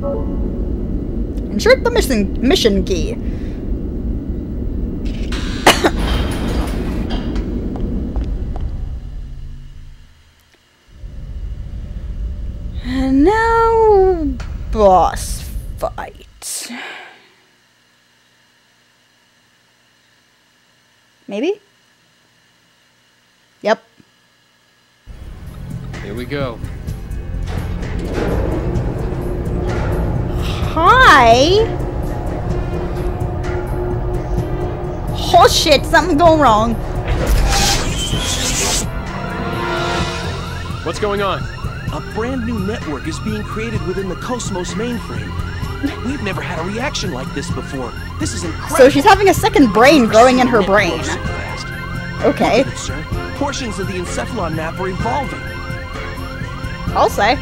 Insert the mission mission key. and now boss fight. Maybe? Yep. Here we go. Hi. Oh shit, something going wrong. What's going on? A brand new network is being created within the KOS-MOS mainframe. We've never had a reaction like this before. This is incredible. So she's having a second brain growing in her brain. Okay, it, sir. Portions of the encephalon map are evolving. I'll say.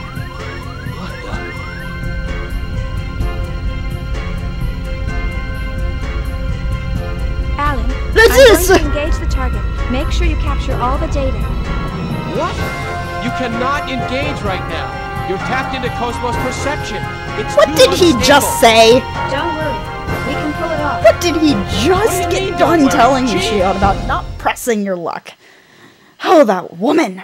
Make sure you capture all the data. What? You cannot engage right now. You're tapped into KOS-MOS perception. It's What too did he unstable. just say? Don't worry. We can pull it off. What did he just do get mean, done telling you, Gee. Shield, about not pressing your luck? Oh, that woman.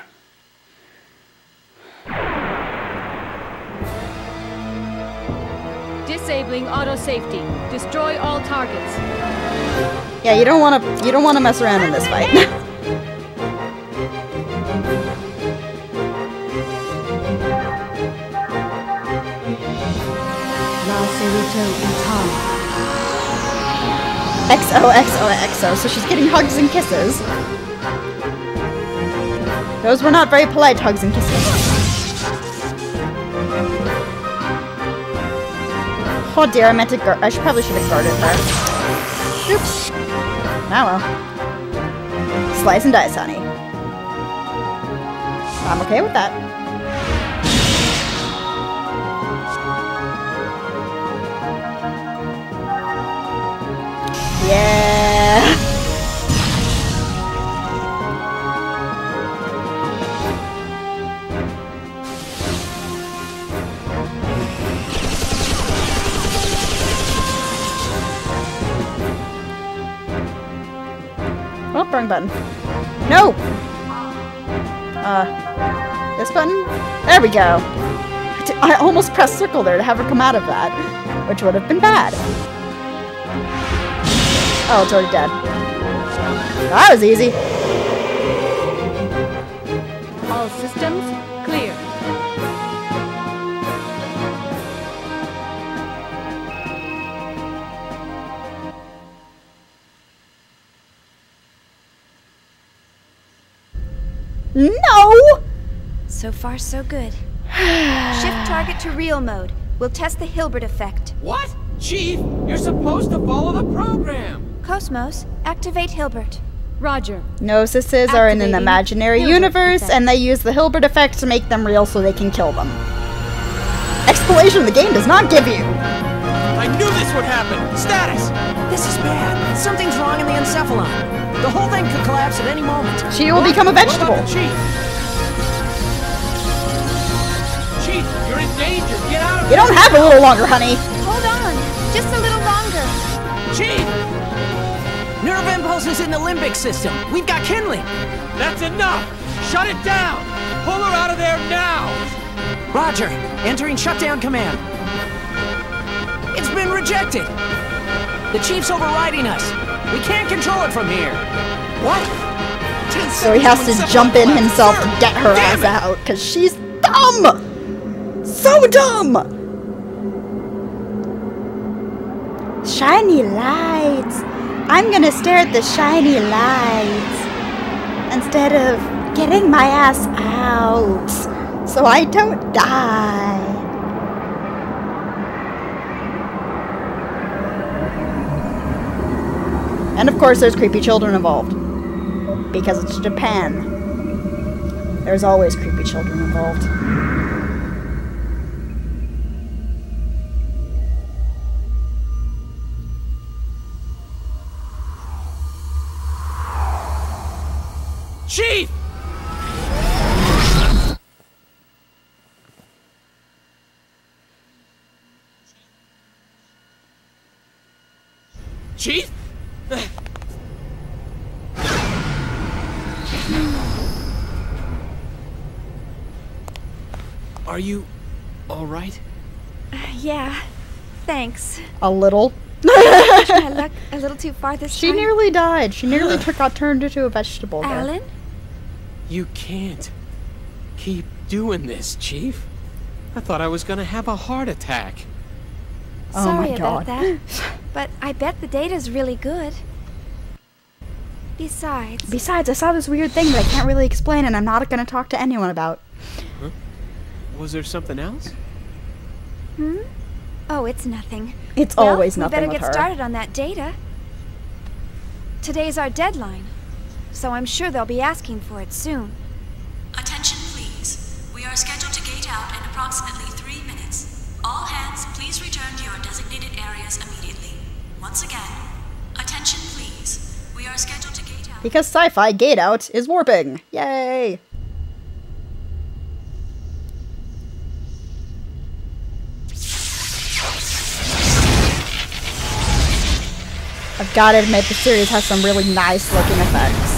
Disabling auto safety. Destroy all targets. Yeah, you don't want to. You don't want to mess around in this fight. XOXOXO. So she's getting hugs and kisses. Those were not very polite hugs and kisses. Oh dear, I meant to guard. I should probably should have guarded there. Oops. Ah well. Slice and dice, honey. I'm okay with that. Yeah. Oh, wrong button. No! Uh, this button? There we go. I almost pressed circle there to have her come out of that, which would have been bad. Oh, it's already dead. That was easy. All systems clear. No! So far, so good. Shift target to real mode. We'll test the Hilbert effect. What? Chief, you're supposed to follow the program. KOS-MOS, activate Hilbert. Roger. Gnosises are in an imaginary Hilbert universe, effect. and they use the Hilbert effect to make them real so they can kill them. Explanation the game does not give you. I knew this would happen. Status. This is bad. Something's wrong in the encephalon. The whole thing could collapse at any moment. She will become a What about vegetable. the chief? Chief, you're in danger. Get out of You don't have a little longer, honey. Hold on, just a little longer. Chief, Nerve impulses in the limbic system. We've got kindling. that's enough. Shut it down. Pull her out of there now. Roger. Entering shutdown command. It's been rejected. The chief's overriding us. We can't control it from here. What? Ten So he has to to jump in himself to get her Damn ass it. out, because she's dumb! So dumb! Shiny lights. I'm gonna stare at the shiny lights instead of getting my ass out so I don't die. And of course, there's creepy children involved. Because it's Japan. There's always creepy children involved. Chief? Are you all right? Uh, yeah, thanks. A little. I luck a little too far this She time. nearly died. She nearly took, got turned into a vegetable. there. Allen? You can't keep doing this, Chief. I thought I was gonna have a heart attack. Oh Sorry my about God. that. But I bet the data's really good. Besides, Besides, I saw this weird thing that I can't really explain and I'm not going to talk to anyone about. Huh? Was there something else? Hmm? oh, it's nothing. It's Well, always nothing we better with get her. started on that data. Today's our deadline, so I'm sure they'll be asking for it soon. Attention, please. We are scheduled to gate out in approximately Because sci-fi gate out is warping. Yay! I've got to admit, the series has some really nice looking effects.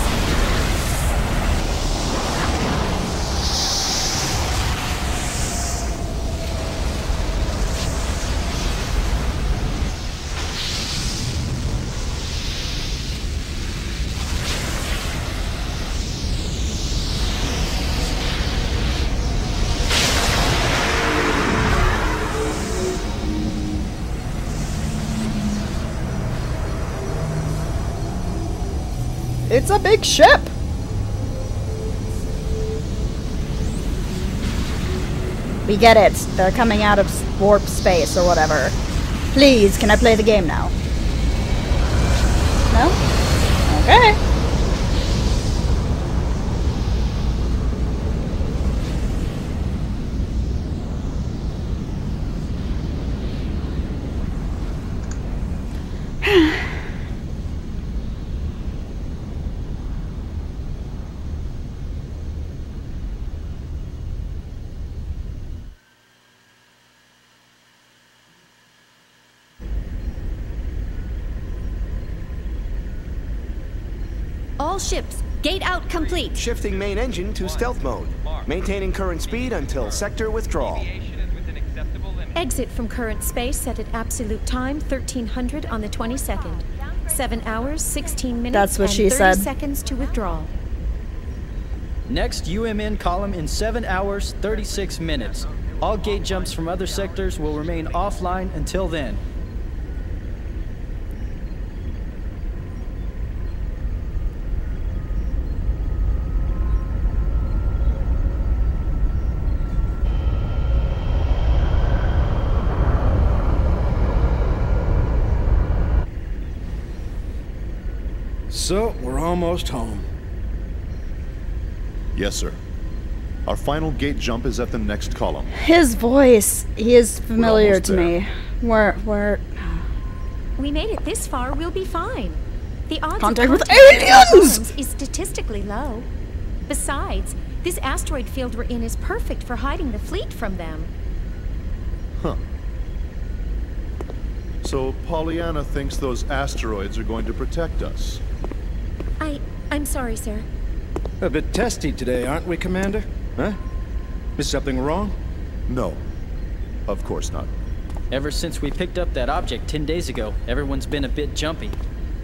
It's a big ship! We get it. They're coming out of warp space or whatever. Please, can I play the game now? No? Okay. All ships, gate out complete. Shifting main engine to stealth mode. Maintaining current speed until sector withdrawal. Exit from current space set at absolute time 1300 on the 22nd. 7 hours, 16 minutes, That's what and she 30 said. seconds to withdraw. Next UMN column in 7 hours 36 minutes. All gate jumps from other sectors will remain offline until then. So, we're almost home. Yes, sir. Our final gate jump is at the next column. His voice, he is familiar to there. me. Where, where, we're... We made it this far, we'll be fine. The odds Contact of with contact with aliens! is statistically low. Besides, this asteroid field we're in is perfect for hiding the fleet from them. Huh. So Pollyanna thinks those asteroids are going to protect us. I... I'm sorry, sir. A bit testy today, aren't we, Commander? Huh? Is something wrong? No. Of course not. Ever since we picked up that object 10 days ago, everyone's been a bit jumpy.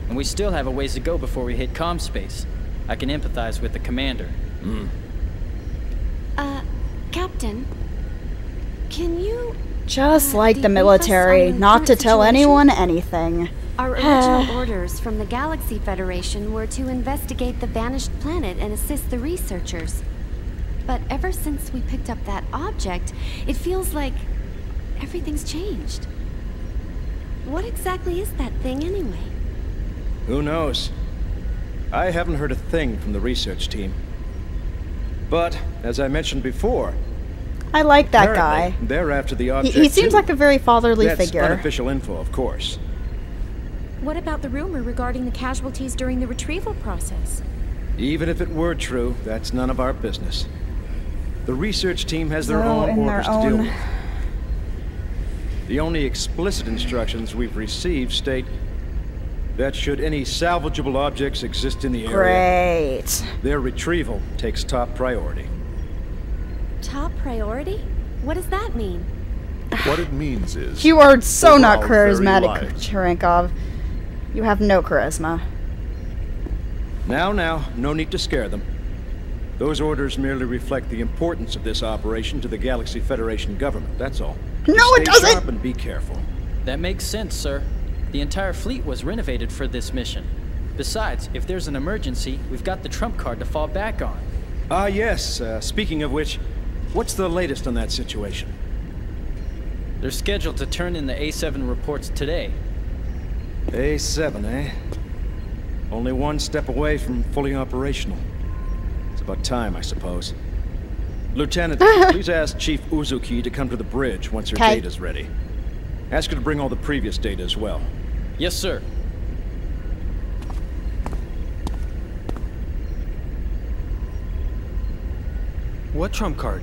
And we still have a ways to go before we hit com space. I can empathize with the commander. Uh, Captain, can you... just Uh, like the military, not to tell situation? anyone anything. Our original orders from the Galaxy Federation were to investigate the vanished planet and assist the researchers. But ever since we picked up that object, it feels like everything's changed. What exactly is that thing anyway? Who knows? I haven't heard a thing from the research team. But, as I mentioned before, I like that apparently guy. They're after the object he seems too. like a very fatherly That's figure. unofficial info, of course. What about the rumor regarding the casualties during the retrieval process? Even if it were true, that's none of our business. The research team has their Well, own in their orders to deal with. The only explicit instructions we've received state that should any salvageable objects exist in the area, Great. their retrieval takes top priority. Top priority? What does that mean? What it means is... You are so not charismatic. Cherenkov. You have no charisma. Now, now, no need to scare them. Those orders merely reflect the importance of this operation to the Galaxy Federation government, that's all. No, Stay it doesn't! sharp and be careful. That makes sense, sir. The entire fleet was renovated for this mission. Besides, if there's an emergency, we've got the trump card to fall back on. Ah, yes, uh, speaking of which, what's the latest on that situation? They're scheduled to turn in the A7 reports today. A7, eh? Only one step away from fully operational. It's about time, I suppose. Lieutenant, please ask Chief Uzuki to come to the bridge once her 'Kay. data's ready. Ask her to bring all the previous data as well. Yes, sir. What trump card?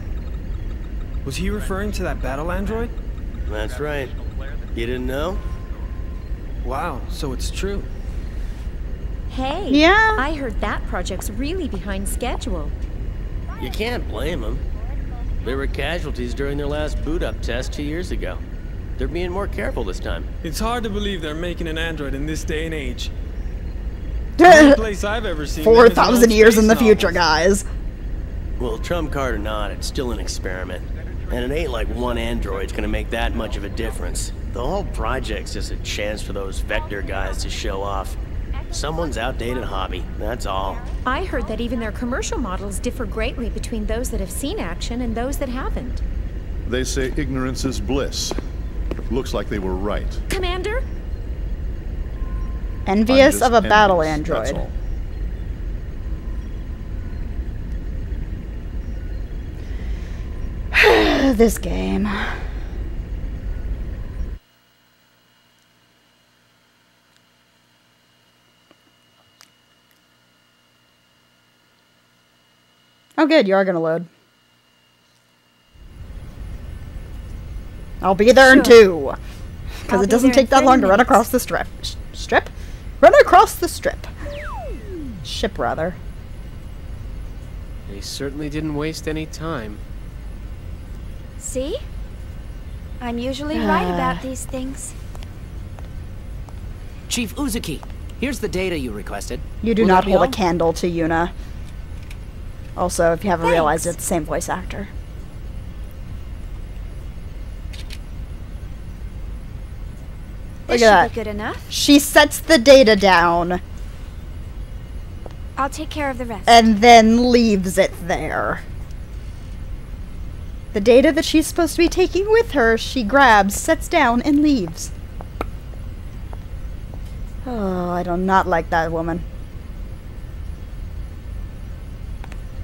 Was he referring to that battle android? That's right. You didn't know? Wow, so it's true. Hey. Yeah? I heard that project's really behind schedule. You can't blame them. There were casualties during their last boot-up test two years ago. They're being more careful this time. It's hard to believe they're making an android in this day and age. The only place I've ever seen them is in old 4,000 years in the space future, guys. Well, trump card or not, it's still an experiment. And it ain't like one android's gonna make that much of a difference. The whole project's just a chance for those Vector guys to show off. Someone's outdated hobby, that's all. I heard that even their commercial models differ greatly between those that have seen action and those that haven't. They say ignorance is bliss. Looks like they were right. Commander? Envious of a just battle envious, that's android. all. this game. Oh good, you are gonna load. I'll be there in two. Because it doesn't there take that 30 long to run across the strip. S- Strip? Run across the strip. Ship, rather. They certainly didn't waste any time. See? I'm usually uh. right about these things. Chief Uzuki, here's the data you requested. You do Will not hold a candle to Yuna. Also, if you haven't realized, it's the same voice actor. Look This at should be that. good enough. She sets the data down I'll take care of the rest. and then leaves it there. The data that she's supposed to be taking with her, she grabs, sets down, and leaves. Oh, I do not like that woman.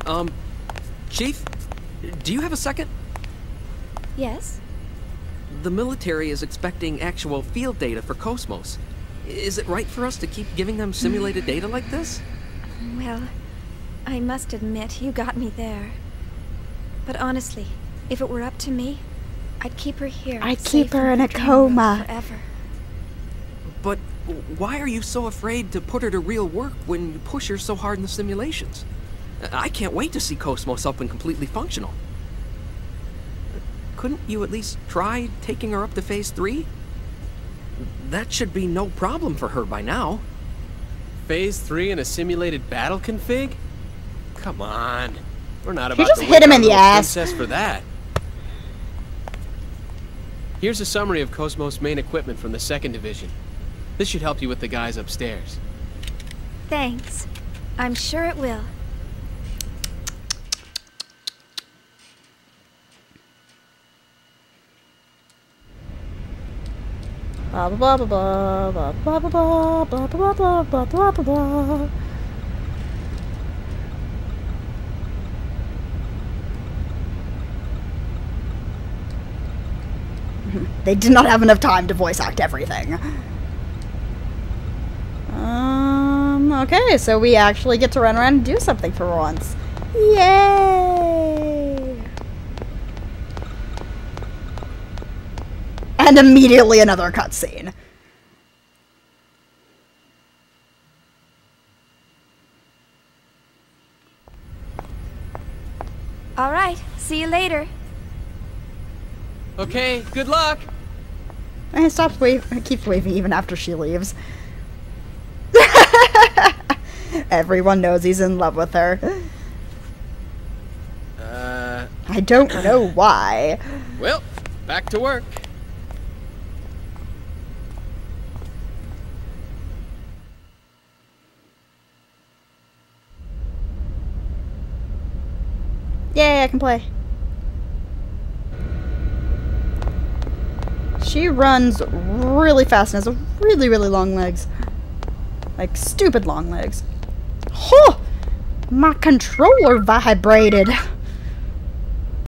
Um, Chief, do you have a second? yes? The military is expecting actual field data for KOS-MOS. Is it right for us to keep giving them simulated data like this? Well, I must admit, you got me there. But honestly, if it were up to me, I'd keep her here. I'd keep her in a coma. Forever. But why are you so afraid to put her to real work when you push her so hard in the simulations? I can't wait to see KOS-MOS up and completely functional. Couldn't you at least try taking her up to Phase 3? That should be no problem for her by now. Phase 3 in a simulated battle config? Come on. We're not He about just to hit him in the ass. princess for that. Here's a summary of KOS-MOS' main equipment from the second division. This should help you with the guys upstairs. Thanks. I'm sure it will. They did not have enough time to voice act everything. Um, okay, so we actually get to run around and do something for once. Yay! and immediately another cutscene. All right, see you later. Okay, good luck. I stopped wave. I keep waving even after she leaves. Everyone knows he's in love with her. Uh, I don't know why. Well, back to work. Yay, I can play. She runs really fast and has really, really long legs. Like, stupid long legs. Huh! My controller vibrated.